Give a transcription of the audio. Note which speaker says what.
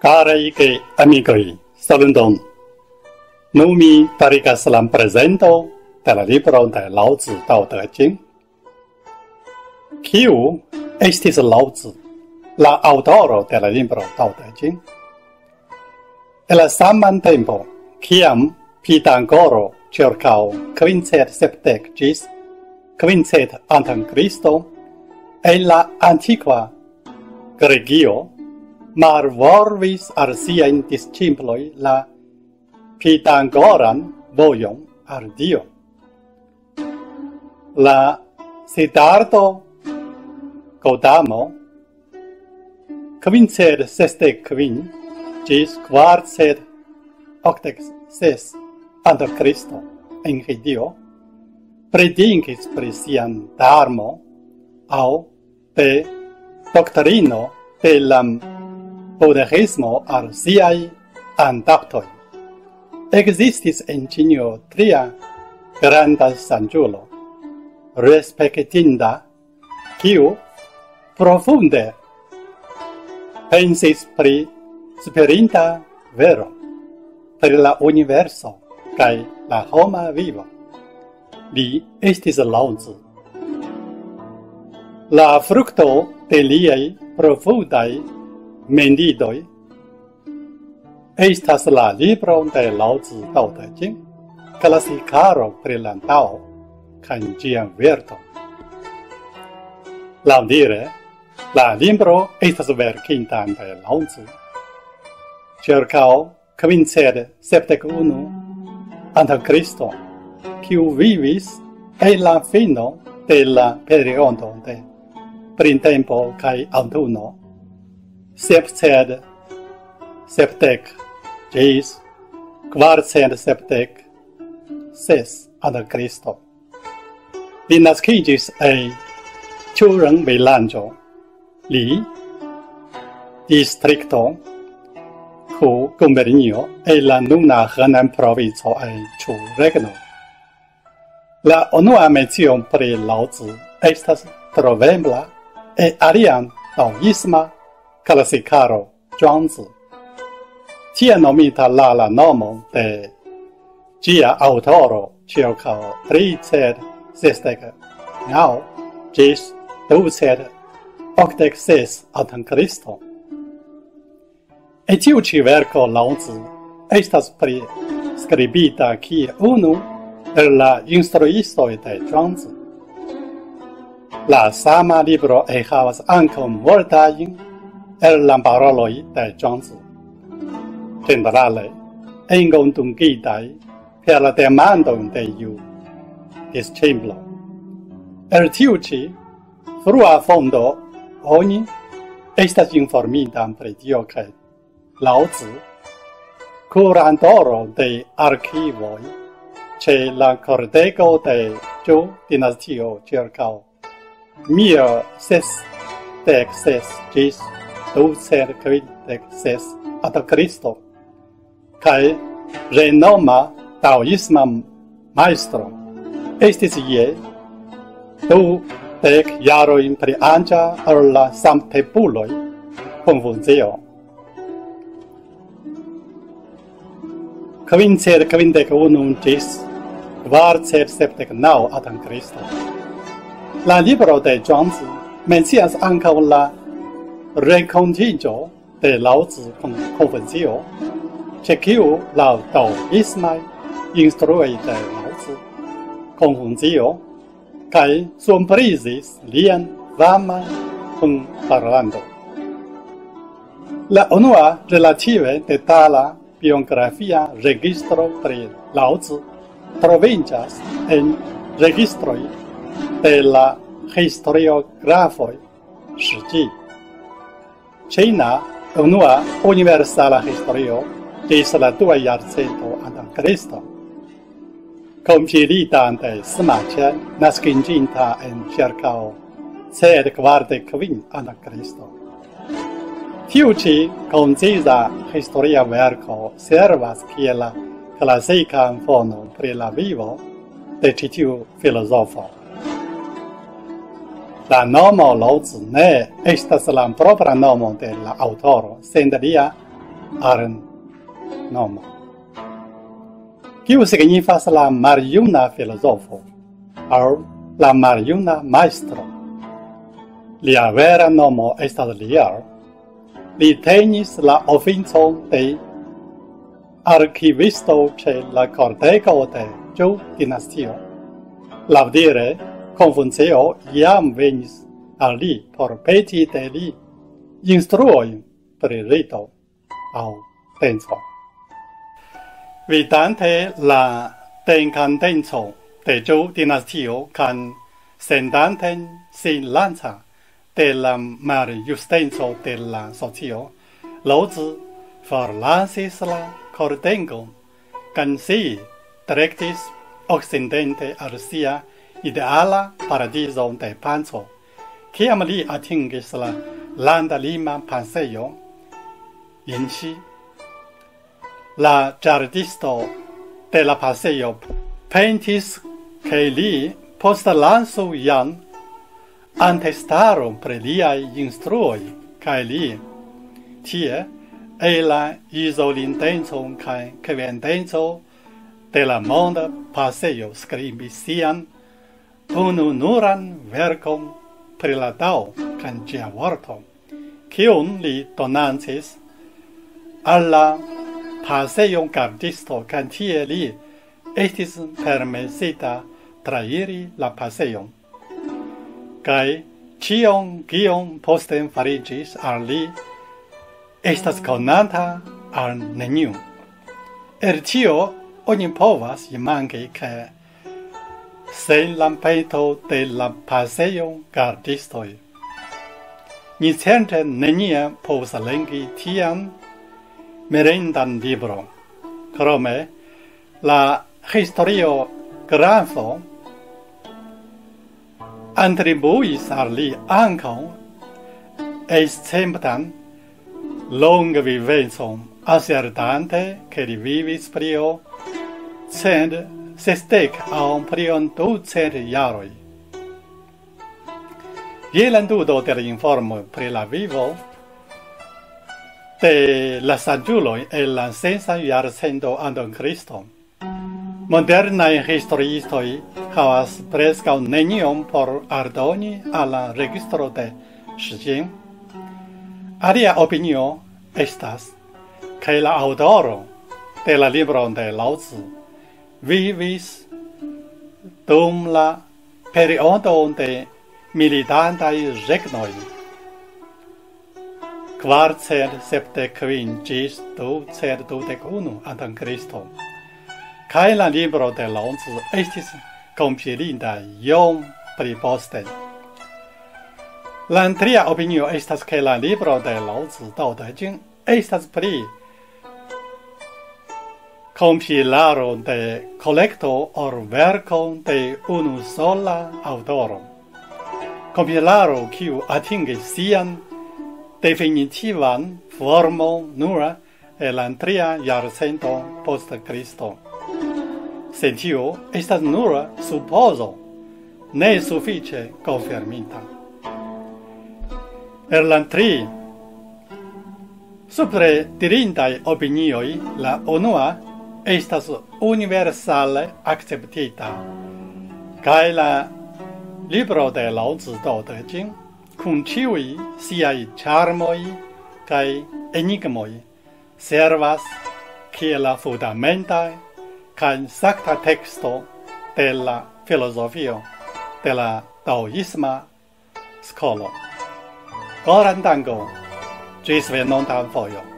Speaker 1: Carei che amicoi, saluton. Numi farigas presento de la libro de Lao Tzu Dao De Jing. Kiu estis Lao Tzu, la autoro de la libro Dao De Jing? E la saman tempo, kiam Pitangoro cercao quincet septec gis, quincet antan Cristo, en la antiqua Gregio marvolvis al siain discimploi la pitangoran voion ar Dio. La Siddharto Gautamo quinced seste quin gis quartced octex ses ante Christo en Dio predinkis pri sian dharmo au de doctrino de la buddhismo al siai andaptoi. Existis en Cinio tria granda sangiulo, respectinda, kiu profunde pensis pri sperinta vero, pri la universo kai la homa vivo. Li estis launzi. La fructo de liei profundai mendidoi estas la libro de Lao Tzu Dao De Jing, classicaro pri la Dao kaj ĝian verton. Laŭdire, la libro estas verkinta de Lao Tzu. Cercao, kvinced septec unu antaŭ Cristo, kiu vivis e la fino de la periodo de printempo kaj autunno septed septec, gis, quarcent septec, ses ad Christo vi nascigis ei turum Villangio, li districto cu gumbernio e la nuna Henan provinzo e ĉu regno. La onua mencio pri Laozi estas trovembla e alian taoisma Classicaro, Zhuangzi. Tia nomita la la nomo de gia autoro circa 360 nao gis 286 atan Cristo. E tiu ci verco Laozi estas pri scribita qui unu per la instruistoi de Zhuangzi. La sama libro e havas ancom vortain el lamparoloi de Johnson. Generale, encontungitai per la demandon de iu dis cimblo. Er tiuci, frua fondo, oni estas informita pri tio che Lao Tzu, curantoro de archivoi, ce la cordego de Zhou dinastio circa mia ses dec ses gis ducer cerquidec ses ad Christo, cae renoma taoisma maestro. Estis ie du dec iaroin pri angia ar la samtepuloi confunzio. Quincer quindec unum gis quarcer septec nau ad Christo. La libro de Zhuangzi mencias ancaŭ la rencontigio de Laozi convenzio, che ciu la taoismai instruei de Laozi convenzio, cae surprisis lian vama con parlando. La unua relative detala biografia registro pri Laozi trovincias en registroi de la historiografoi Shiji. China unua universala historio, gis la dua iarcento anta Cristo. Compilitante Smace, nascinginta en circao sed quarte quin anta Cristo. Tiu ci concisa historia verco servas kiela classica fono pri la vivo de citiu filosofo. La nomo Loz ne estas la propra nomo de la autoro, sed lia arn nomo. Kiu signifas la maljuna filozofo, aŭ la maljuna maestro. Lia vera nomo estas Liar. Li tenis la oficon de arkivisto ĉe la kortego de Zhou dinastio. Laŭdire, Confuceo iam venis al li por peti de li instruoi pri rito au tenso. Vidante la dencandenzo de Zhou dinastio can sendanten sin lanza de la maljustenzo de la socio, Lao Tzu forlasis la cordengon, can si directis occidente al sia ideala paradiso de panzo. Ciam li atingis la landa lima panseio, in si, la giardisto de la panseio pentis che li post lansu ian antestarum pre liai instruoi, cae li, tie, e la isolintenzon cae credenzon de la monda passeio scribis sian ununuran vercom pri la dao cangia vorto, cion li donancis alla paseion gardisto, cantie li estis permesita trairi la paseion. Cai cion gion posten farigis al li estas conanta al neniu. Er tio, ogni povas imangi che sen lampeto de la paseo gardistoi. Ni certe nenia povas lengi tian merendan libro. Crome, la historio grafo antribuis al li ankaŭ long longvivecon, assertante che li vivis prio cent sestec aum prion ducent iaroi. Je la endudo de la informo pri la vivo de la sanĝuloj el la sensa jarcento andon Kristo. Modernae historiistoi havas prescau nenion por ardoni alla registro de Shijin. Aria opinio estas, che la autoro de la libro de Lao Tzu vivis dum la periodo de militantai regnoi. Quarcer septe quin gis ducent de unu antan Christo. Cae la libro de Lonzu estis compilinda iom pli poste. La tria opinio estas che la libro de Lonzu Dao De Jing estas pri compilaro de collecto or verco de unu sola autoro. Compilaro kiu atingis sian definitivan formo nura e antria tria jarcento post Cristo. Se tio estas nura supposo, ne suffice confermita. Per la tri, supre dirintai opinioi, la unua estas universale acceptita. Kai la libro de Lao Tzu de Jing kun ciui siai charmoi kai enigmoi, servas che la fundamenta kai sakta texto de la filosofio de la taoisma scolo. Goran dango, ĝis venontan foio.